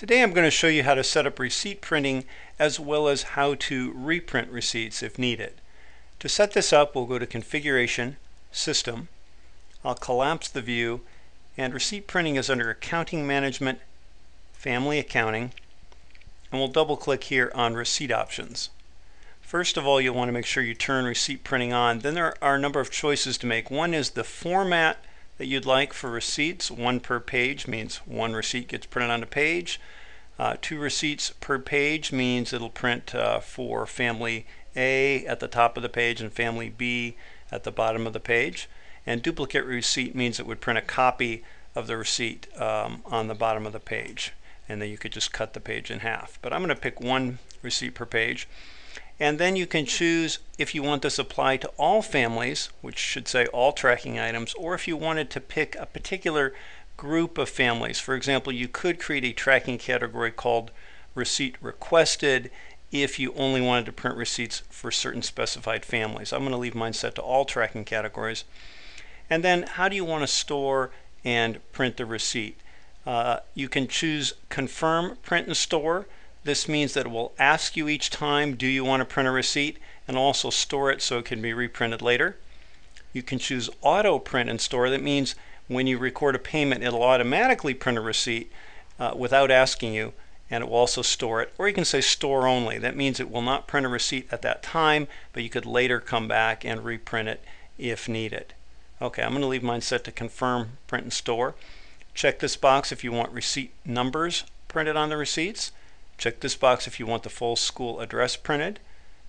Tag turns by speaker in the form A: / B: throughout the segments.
A: Today I'm going to show you how to set up receipt printing as well as how to reprint receipts if needed. To set this up we'll go to Configuration, System, I'll collapse the view and receipt printing is under Accounting Management, Family Accounting and we'll double click here on Receipt Options. First of all you'll want to make sure you turn receipt printing on. Then there are a number of choices to make. One is the format that you'd like for receipts. One per page means one receipt gets printed on a page. Uh, two receipts per page means it'll print uh, for family A at the top of the page and family B at the bottom of the page. And duplicate receipt means it would print a copy of the receipt um, on the bottom of the page. And then you could just cut the page in half. But I'm going to pick one receipt per page. And then you can choose if you want this apply to all families, which should say all tracking items, or if you wanted to pick a particular group of families. For example, you could create a tracking category called receipt requested if you only wanted to print receipts for certain specified families. I'm going to leave mine set to all tracking categories. And then how do you want to store and print the receipt? Uh, you can choose confirm, print, and store. This means that it will ask you each time, do you want to print a receipt, and also store it so it can be reprinted later. You can choose auto print and store. That means when you record a payment, it'll automatically print a receipt uh, without asking you, and it will also store it. Or you can say store only. That means it will not print a receipt at that time, but you could later come back and reprint it if needed. Okay, I'm going to leave mine set to confirm, print, and store. Check this box if you want receipt numbers printed on the receipts. Check this box if you want the full school address printed.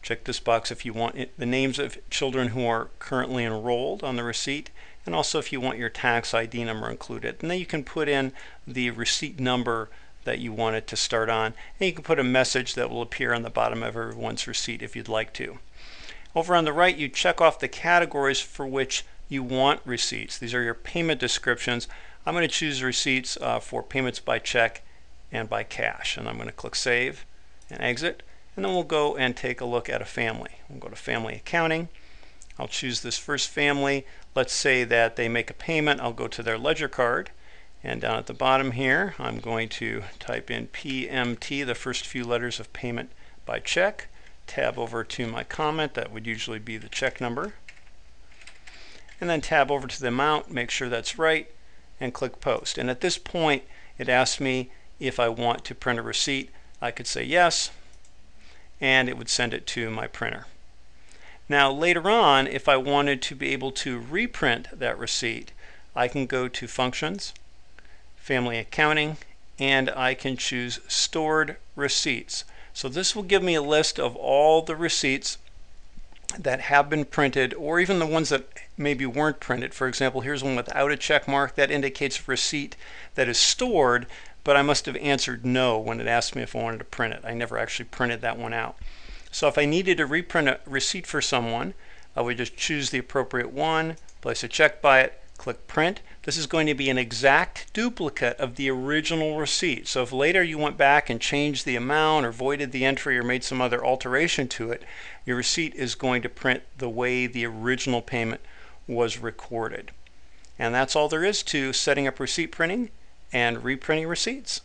A: Check this box if you want the names of children who are currently enrolled on the receipt and also if you want your tax ID number included. And then you can put in the receipt number that you want it to start on and you can put a message that will appear on the bottom of everyone's receipt if you'd like to. Over on the right you check off the categories for which you want receipts. These are your payment descriptions. I'm going to choose receipts uh, for payments by check and by cash. And I'm going to click Save and Exit. And then we'll go and take a look at a family. We'll go to Family Accounting. I'll choose this first family. Let's say that they make a payment. I'll go to their ledger card. And down at the bottom here, I'm going to type in PMT, the first few letters of payment by check. Tab over to my comment. That would usually be the check number. And then tab over to the amount, make sure that's right, and click Post. And at this point, it asks me if I want to print a receipt, I could say yes, and it would send it to my printer. Now later on, if I wanted to be able to reprint that receipt, I can go to Functions, Family Accounting, and I can choose Stored Receipts. So this will give me a list of all the receipts that have been printed or even the ones that maybe weren't printed. For example, here's one without a check mark that indicates a receipt that is stored but I must have answered no when it asked me if I wanted to print it. I never actually printed that one out. So if I needed to reprint a receipt for someone, I would just choose the appropriate one, place a check by it, click print. This is going to be an exact duplicate of the original receipt. So if later you went back and changed the amount or voided the entry or made some other alteration to it, your receipt is going to print the way the original payment was recorded. And that's all there is to setting up receipt printing and reprinting receipts.